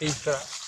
infra